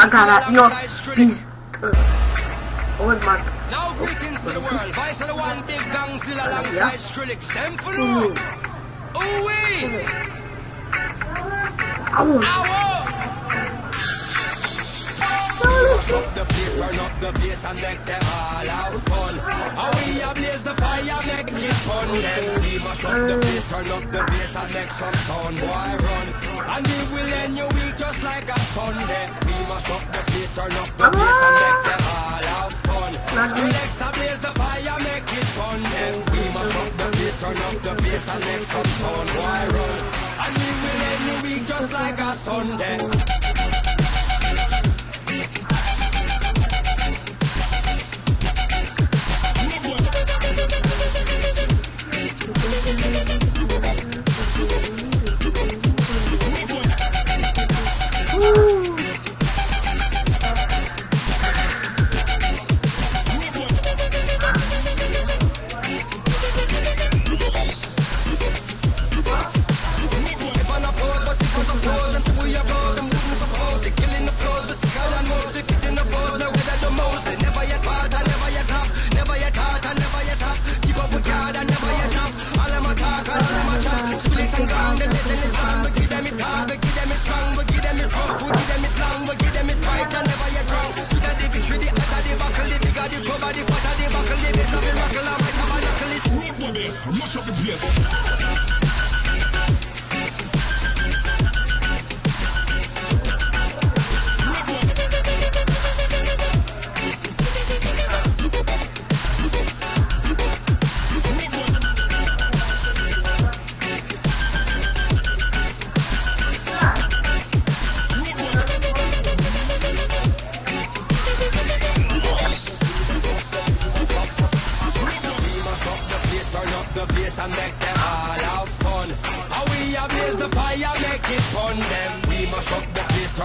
I got a your beast. Uh, one mark. Now greetings to the world. Vice of one big alongside Skrillex. Them for turn up the bass and make them all have fun. How we a blaze the fire, make it fun. Then we mash up the place, turn up the bass and make some sound, boy run. And we will end your week just like a Sunday. We mash up the place, turn up the bass and make them all have fun. Skrillex a blaze the fire, make it fun. Then we mash up the place, turn up the bass and make some sound, boy run. And we will end your week just like a Sunday. They listen it strong. We give them it hard, we give them it strong. We give them it rough, we give them it long. We give them it right, and never yet wrong. The victory, the the buckle, the bigger the cover, the fatter the buckle, the best of the miracle. I might have a knuckle, this, mash up the place.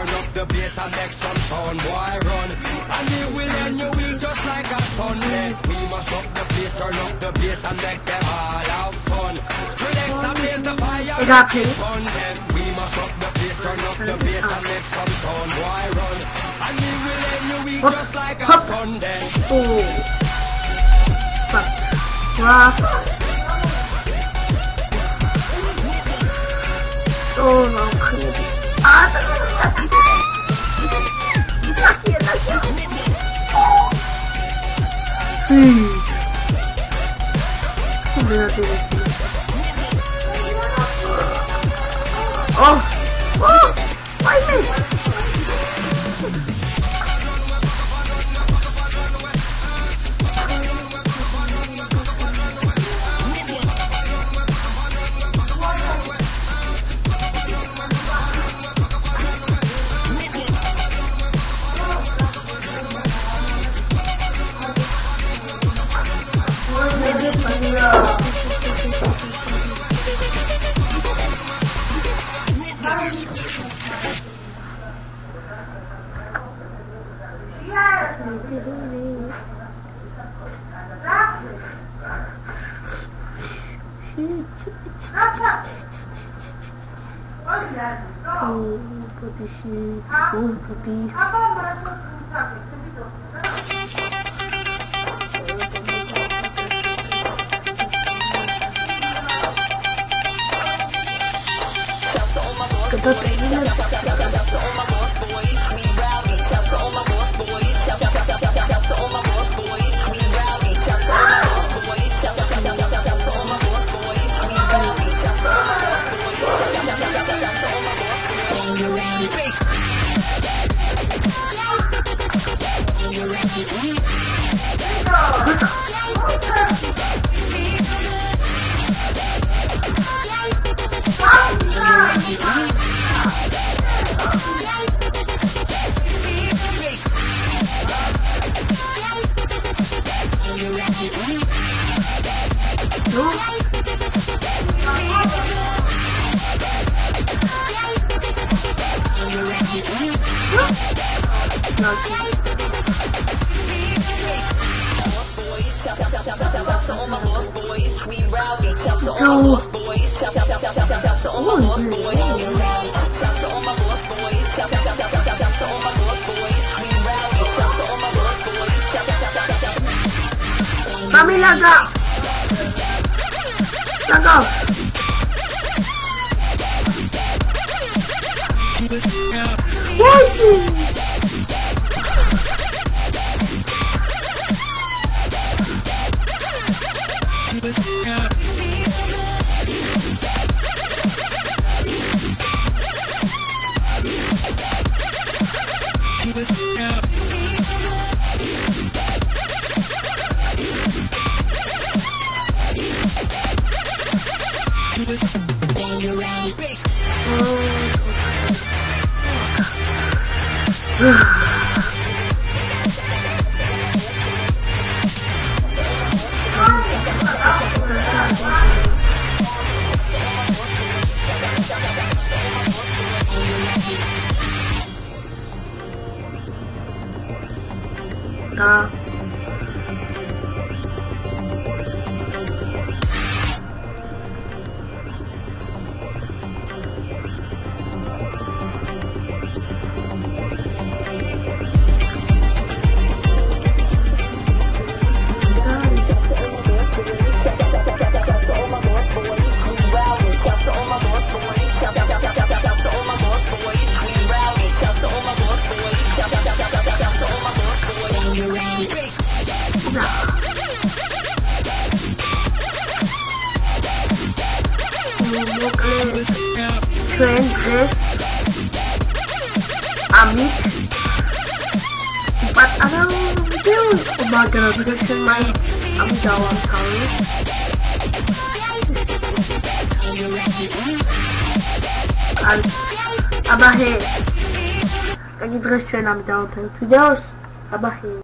Turn up the bass and make some sound, boy run. And we will end your week just like a Sunday. We mash up the place, turn up the bass and make them all have fun. Skrillex a blaze the fire, Is that make it it? fun. Them we mash up the place, turn up the bass and make some sound, boy run. And we will end your week Hop, just like a hop. Sunday. Oo. Bak. Bak. Oo lan kırdı. Aa. Hmm. putih sih oh putih Ketot ini 周末，末日。妈咪，大哥，大哥，我去。Yeah. 감사합니다. Mukle Trend Dress Amit Empat orang video Umaga Production Minds Kami jawab tahu Al Abahe Lagi dress trend kami jawab tahu Videos Abahe